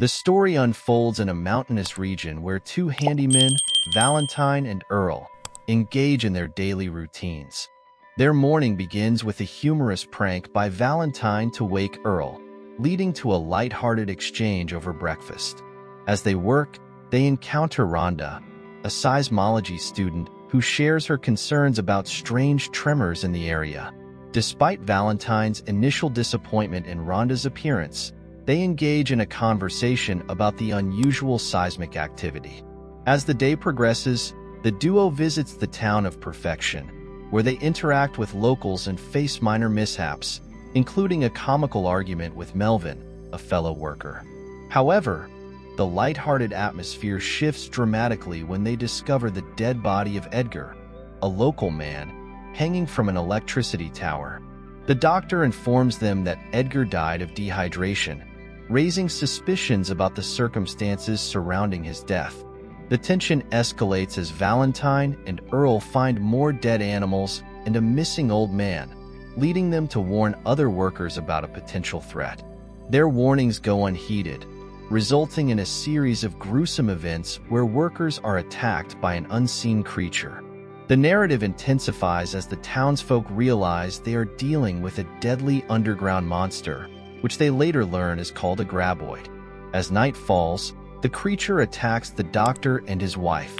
The story unfolds in a mountainous region where two handymen, Valentine and Earl, engage in their daily routines. Their morning begins with a humorous prank by Valentine to wake Earl, leading to a light-hearted exchange over breakfast. As they work, they encounter Rhonda, a seismology student who shares her concerns about strange tremors in the area. Despite Valentine's initial disappointment in Rhonda's appearance, they engage in a conversation about the unusual seismic activity. As the day progresses, the duo visits the town of Perfection, where they interact with locals and face minor mishaps, including a comical argument with Melvin, a fellow worker. However, the light-hearted atmosphere shifts dramatically when they discover the dead body of Edgar, a local man, hanging from an electricity tower. The doctor informs them that Edgar died of dehydration, raising suspicions about the circumstances surrounding his death. The tension escalates as Valentine and Earl find more dead animals and a missing old man, leading them to warn other workers about a potential threat. Their warnings go unheeded, resulting in a series of gruesome events where workers are attacked by an unseen creature. The narrative intensifies as the townsfolk realize they are dealing with a deadly underground monster which they later learn is called a graboid. As night falls, the creature attacks the doctor and his wife,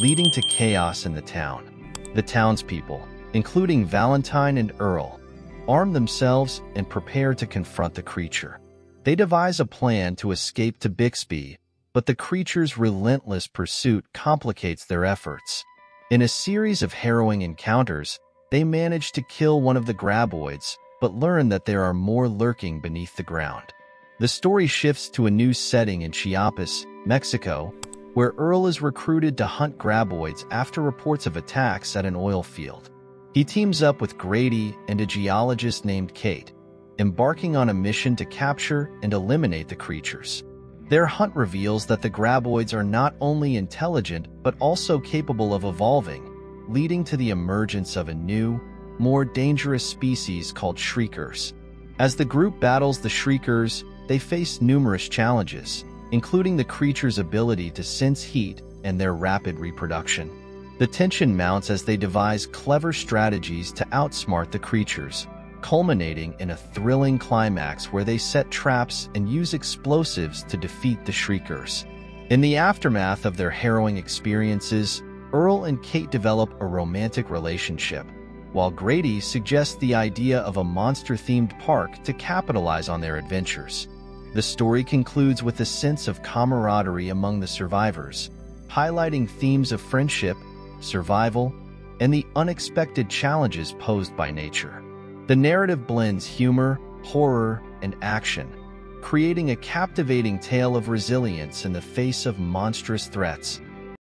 leading to chaos in the town. The townspeople, including Valentine and Earl, arm themselves and prepare to confront the creature. They devise a plan to escape to Bixby, but the creature's relentless pursuit complicates their efforts. In a series of harrowing encounters, they manage to kill one of the graboids, but learn that there are more lurking beneath the ground. The story shifts to a new setting in Chiapas, Mexico, where Earl is recruited to hunt graboids after reports of attacks at an oil field. He teams up with Grady and a geologist named Kate, embarking on a mission to capture and eliminate the creatures. Their hunt reveals that the graboids are not only intelligent but also capable of evolving, leading to the emergence of a new, more dangerous species called shriekers. As the group battles the shriekers, they face numerous challenges, including the creature's ability to sense heat and their rapid reproduction. The tension mounts as they devise clever strategies to outsmart the creatures, culminating in a thrilling climax where they set traps and use explosives to defeat the shriekers. In the aftermath of their harrowing experiences, Earl and Kate develop a romantic relationship, while Grady suggests the idea of a monster-themed park to capitalize on their adventures. The story concludes with a sense of camaraderie among the survivors, highlighting themes of friendship, survival, and the unexpected challenges posed by nature. The narrative blends humor, horror, and action, creating a captivating tale of resilience in the face of monstrous threats.